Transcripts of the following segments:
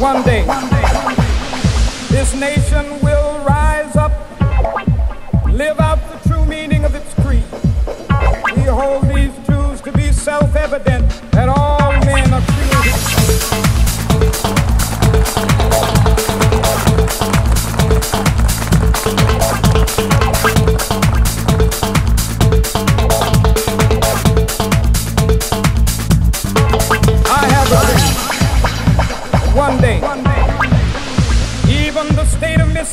One day, this nation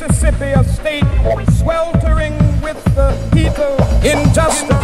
Mississippi, a state sweltering with the heat of injustice.